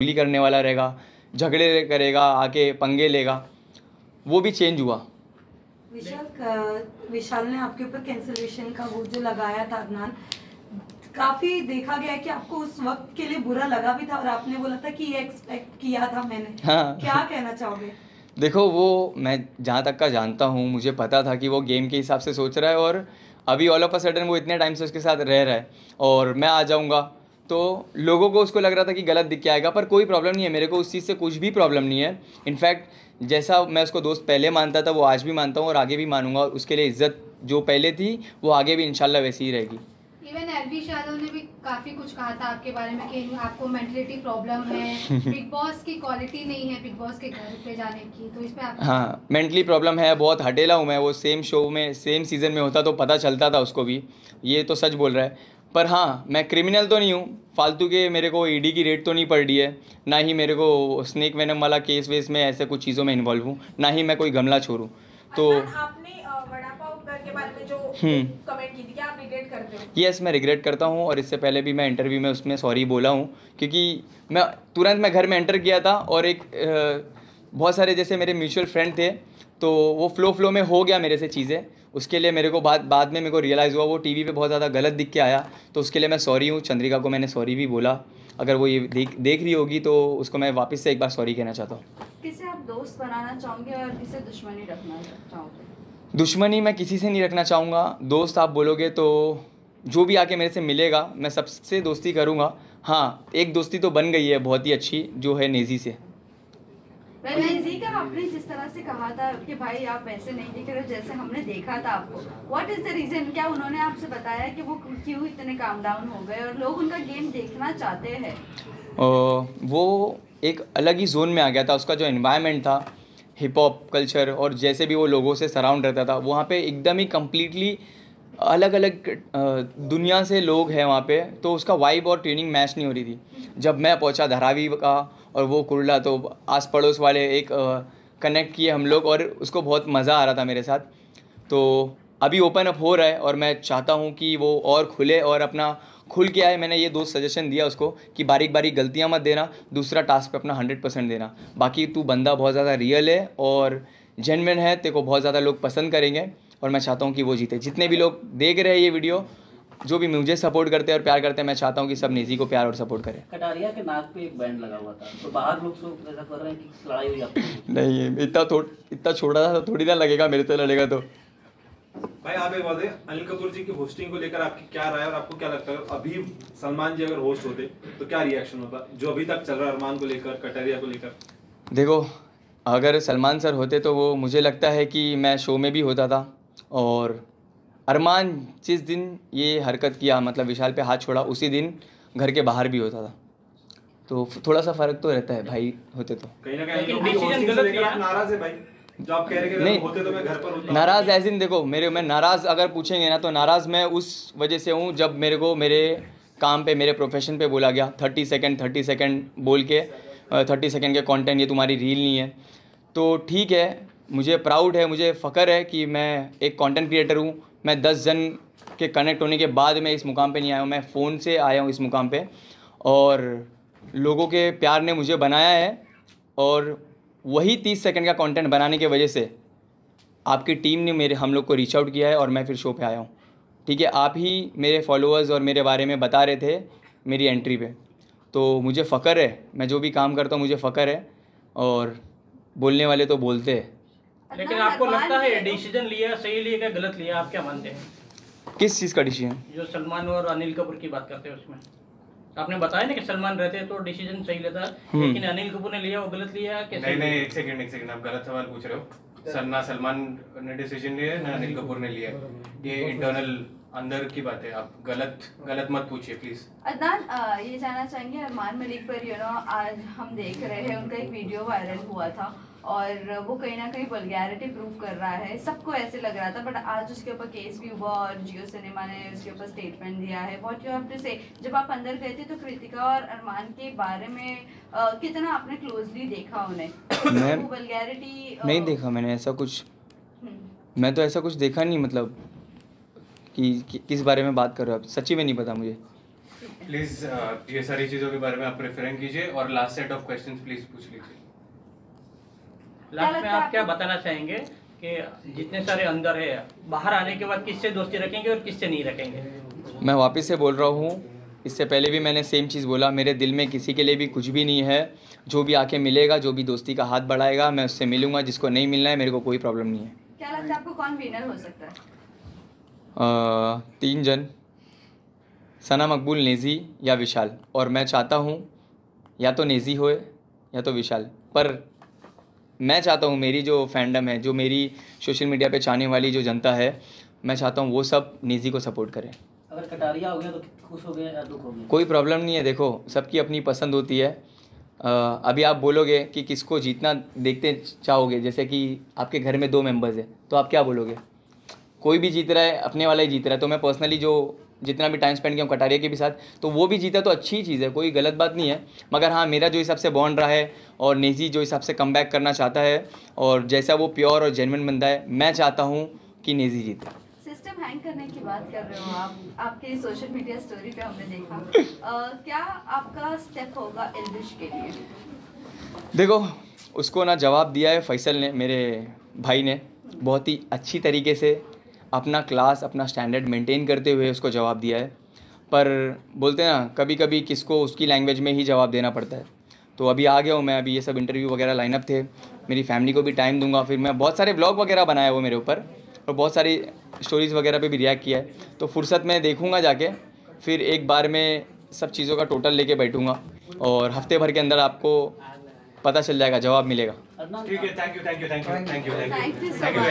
bully करने वाला रहेगा झगड़े करेगा आके पंगे लेगा वो भी चेंज हुआ। विशाल विशाल ने आपके ऊपर कैंसलेशन का वो जो लगाया था अदनान काफ़ी देखा गया है कि आपको उस वक्त के लिए बुरा लगा भी था और आपने बोला था कि ये एक्सपेक्ट किया था मैंने। हाँ। क्या कहना चाहोगे? देखो वो मैं जहाँ तक का जानता हूँ मुझे पता था कि वो गेम के हिसाब से सोच रहा है और अभी ऑल ऑफ़ अ सडन वो इतने टाइम से उसके साथ रह रहा है और मैं आ जाऊँगा। तो लोगों को उसको लग रहा था कि गलत दिख के आएगा पर कोई प्रॉब्लम नहीं है। मेरे को उस चीज़ से कुछ भी प्रॉब्लम नहीं है। इनफैक्ट जैसा मैं उसको दोस्त पहले मानता था वो आज भी मानता हूँ और आगे भी मानूँगा और उसके लिए इज़्ज़त जो पहले थी वो आगे भी इंशाल्लाह वैसी ही रहेगी। इवन एलबी यादव ने भी काफ़ी कुछ कहा था आपके बारे में कि आपको मेंटलिटी प्रॉब्लम है बिग बॉस की क्वालिटी नहीं है बिग बॉस के घर पे जाने की तो इस पे आप हाँ मेंटली प्रॉब्लम है बहुत हटेला हूँ मैं वो सेम शो में सेम सीज़न में होता तो पता चलता था उसको भी। ये तो सच बोल रहा है। पर हाँ मैं क्रिमिनल तो नहीं हूँ। फालतू के मेरे को ईडी की रेट तो नहीं पड़ रही है। ना ही मेरे को स्नेक वेनम वाला केस वेस में ऐसे कुछ चीज़ों में इन्वॉल्व हूँ। ना ही मैं कोई गमला छोड़ूँ। तो अदनान, आपने वड़ा पाव के बारे में जो हम्म। कमेंट की थी क्या आप रिग्रेट करते हो? यस मैं रिग्रेट करता हूँ और इससे पहले भी मैं इंटरव्यू में उसमें सॉरी बोला हूँ। क्योंकि मैं तुरंत मैं घर में एंटर किया था और एक बहुत सारे जैसे मेरे म्यूचुअल फ्रेंड थे तो वो फ्लो फ्लो में हो गया मेरे से चीज़ें। उसके लिए मेरे को बाद बाद में मेरे को रियलाइज़ हुआ वो टीवी पे बहुत ज़्यादा गलत दिख के आया तो उसके लिए मैं सॉरी हूँ। चंद्रिका को मैंने सॉरी भी बोला। अगर वो ये देख देख रही होगी तो उसको मैं वापस से एक बार सॉरी कहना चाहता हूँ। किसे आप दोस्त बनाना चाहोगे और किसे दुश्मनी रखना चाहोगे? दुश्मनी मैं किसी से नहीं रखना चाहूँगा। दोस्त आप बोलोगे तो जो भी आके मेरे से मिलेगा मैं सबसे दोस्ती करूँगा। हाँ एक दोस्ती तो बन गई है बहुत ही अच्छी जो है नेजी से। आपने जिस तरह से कहा था कि भाई आप ऐसे नहीं दिख रहे जैसे हमने देखा था आपको व्हाट इज़ द रीजन क्या उन्होंने आपसे बताया कि वो क्यों इतने काम डाउन हो गए और लोग उनका गेम देखना चाहते हैं? वो एक अलग ही जोन में आ गया था, उसका जो इन्वायरमेंट था हिप हॉप कल्चर और जैसे भी वो लोगों से सराउंड रहता था, वहाँ पे एकदम ही कम्प्लीटली अलग अलग दुनिया से लोग हैं वहाँ पे तो उसका वाइब और ट्रेनिंग मैच नहीं हो रही थी। जब मैं पहुँचा धारावी का और वो कुरला तो आस पड़ोस वाले एक कनेक्ट किए हम लोग और उसको बहुत मज़ा आ रहा था मेरे साथ। तो अभी ओपन अप हो रहा है और मैं चाहता हूँ कि वो और खुले और अपना, खुल के आए। मैंने ये दो सजेशन दिया उसको कि बारीक बारीक गलतियाँ मत देना, दूसरा टास्क पे अपना हंड्रेड परसेंट देना। बाकी तू बंदा बहुत ज़्यादा रियल है और जेनविन है, तेरे को बहुत ज़्यादा लोग पसंद करेंगे। और मैं चाहता हूँ कि वो जीते। जितने भी लोग देख रहे हैं ये वीडियो जो भी मुझे सपोर्ट करते हैं और प्यार करते हैं मैं चाहता हूँ कि सब निजी को प्यार और सपोर्ट करें। कटारिया के नाक पे एक बैंड लगा हुआ था तो बाहर लोग कर रहे हैं कि लड़ाई हुई आपकी। नहीं इतना थोड़ इतना छोटा सा थोड़ी ना लगेगा मेरे से लड़ेगा तो। भाई आप एक बात है अनिल कपूर जी की होस्टिंग को लेकर आपकी क्या राय और आपको क्या लगता है? अभी सलमान जी अगर होस्ट होते तो क्या रिएक्शन होता? जो अभी तक चल रहा है अरमान को लेकर कटरिया को लेकर। देखो अगर सलमान सर होते तो वो मुझे लगता है कि मैं शो में भी होता था। और अरमान जिस दिन ये हरकत किया मतलब विशाल पे हाथ छोड़ा उसी दिन घर के बाहर भी होता था। तो थोड़ा सा फ़र्क तो रहता है भाई होते तो। कहीं ना कहीं नाराज़ है भाई। जो आप कह रहे नहीं। होते तो मैं घर पर नाराज़ एज इन देखो मेरे मैं नाराज़ अगर पूछेंगे ना तो नाराज़ मैं उस वजह से हूँ जब मेरे को मेरे काम पे मेरे प्रोफेशन पे बोला गया। थर्टी सेकेंड थर्टी सेकेंड बोल के थर्टी सेकेंड के कंटेंट ये तुम्हारी रील नहीं है। तो ठीक है मुझे प्राउड है, मुझे फ़ख्र है कि मैं एक कंटेंट क्रिएटर हूँ। मैं दस जन के कनेक्ट होने के बाद मैं इस मुकाम पे नहीं आया हूँ। मैं फ़ोन से आया हूँ इस मुकाम पे। और लोगों के प्यार ने मुझे बनाया है और वही तीस सेकंड का कंटेंट बनाने की वजह से आपकी टीम ने मेरे, हम लोग को रीच आउट किया है और मैं फिर शो पे आया हूँ। ठीक है, आप ही मेरे फॉलोअर्स और मेरे बारे में बता रहे थे मेरी एंट्री पे। तो मुझे फ़ख्र है, मैं जो भी काम करता हूँ मुझे फ़ख्र है और बोलने वाले तो बोलते हैं। लेकिन आपको लगता है डिसीज़न लिया सही लिया क्या गलत लिया? आप क्या मानते हैं? किस चीज़ का डिसीज़न जो सलमान और अनिल कपूर की बात करते हैं उसमें। आपने बताया ना कि सलमान रहते तो डिसीज़न सही लेता हम्म। लेकिन अनिल कपूर ने लिया वो गलत लिया कि नहीं नहीं एक सेकंड एक सेकंड आप गलत सवाल पूछ रहे हो। सर ना सलमान ने डिसीज़न लिया ना अनिल कपूर ने लिया। ये इंटरनल अंदर की बात है। आप गलत गलत मत पूछिए प्लीज़ अदनान ये जानना चाहेंगे अरमान मलिक पर यू नो आज हम देख रहे हैं उनका एक वीडियो वायरल हुआ था। और वो कहीं ना कहीं वल्गैरिटी प्रूव कर रहा है। सबको ऐसे लग रहा था बट आज उसके ऊपर केस भी हुआ और जियो सिनेमा ने उसके ऊपर स्टेटमेंट दिया है। व्हाट यू हैव टू से जब आप अंदर गए थे तो कृतिका और अरमान के बारे में अ, कितना आपने क्लोजली देखा उन्हें? मैं- वो वल्गैरिटी नहीं देखा मैंने ऐसा कुछ। मैं तो ऐसा कुछ देखा नहीं मतलब कि, कि किस बारे में बात कर रहे हो आप? सच्ची में नहीं पता मुझे। प्लीज़ ये सारी चीज़ों के बारे में आप रेफरेंस कीजिए और last set of questions please पूछ लीजिए। लास्ट में आप क्या बताना चाहेंगे कि जितने सारे अंदर है बाहर आने के बाद किससे दोस्ती रखेंगे और किससे नहीं रखेंगे? मैं वापस से बोल रहा हूँ इससे पहले भी मैंने सेम चीज़ बोला मेरे दिल में किसी के लिए भी कुछ भी नहीं है। जो भी आके मिलेगा जो भी दोस्ती का हाथ बढ़ाएगा मैं उससे मिलूँगा जिसको नहीं मिलना है मेरे को कोई प्रॉब्लम नहीं है। क्या लगता है आपको कौन विनर हो सकता है? अ, तीन जन सना मकबूल नेज़ी या विशाल। और मैं चाहता हूँ या तो नेज़ी होए या तो विशाल। पर मैं चाहता हूँ मेरी जो फैंडम है जो मेरी सोशल मीडिया पे चाहने वाली जो जनता है मैं चाहता हूँ वो सब निजी को सपोर्ट करें। अगर कटारिया हो गया तो खुश हो गया या दुख हो गया? कोई प्रॉब्लम नहीं है देखो सबकी अपनी पसंद होती है। अ, अभी आप बोलोगे कि किसको जीतना देखते चाहोगे जैसे कि आपके घर में दो मेंबर्स हैं तो आप क्या बोलोगे? कोई भी जीत रहा है अपने वाला ही जीत रहा है तो मैं पर्सनली जो जितना भी टाइम स्पेंड किया हूँ कटारिया के भी साथ तो वो भी जीता तो अच्छी चीज़ है कोई गलत बात नहीं है। मगर हाँ मेरा जो हिसाब से बॉन्ड रहा है और नेजी जो हिसाब से कम करना चाहता है और जैसा वो प्योर और जेनविन बंदा है मैं चाहता हूँ कि नेजी जीते। सिस्टम हैंग करने की बात कर रहे हो आप। आपके सोशल मीडिया स्टोरी पे हमने देखा। क्या आपका स्टेप होगा एल्विश के लिए? देखो उसको ना जवाब दिया है फैसल ने मेरे भाई ने। बहुत ही अच्छी तरीके से अपना क्लास अपना स्टैंडर्ड मेंटेन करते हुए उसको जवाब दिया है। पर बोलते हैं ना कभी कभी किसको उसकी लैंग्वेज में ही जवाब देना पड़ता है। तो अभी आ गया हूँ मैं अभी ये सब इंटरव्यू वगैरह लाइनअप थे। मेरी फैमिली को भी टाइम दूँगा फिर मैं बहुत सारे ब्लॉग वगैरह बनाया वो मेरे ऊपर और बहुत सारी स्टोरीज़ वगैरह पे भी रिएक्ट किया है। तो फुर्सत में देखूँगा जाके फिर एक बार में सब चीज़ों का टोटल लेके बैठूँगा और हफ़्ते भर के अंदर आपको पता चल जाएगा जवाब मिलेगा। ठीक है thank you thank you thank you thank you thank you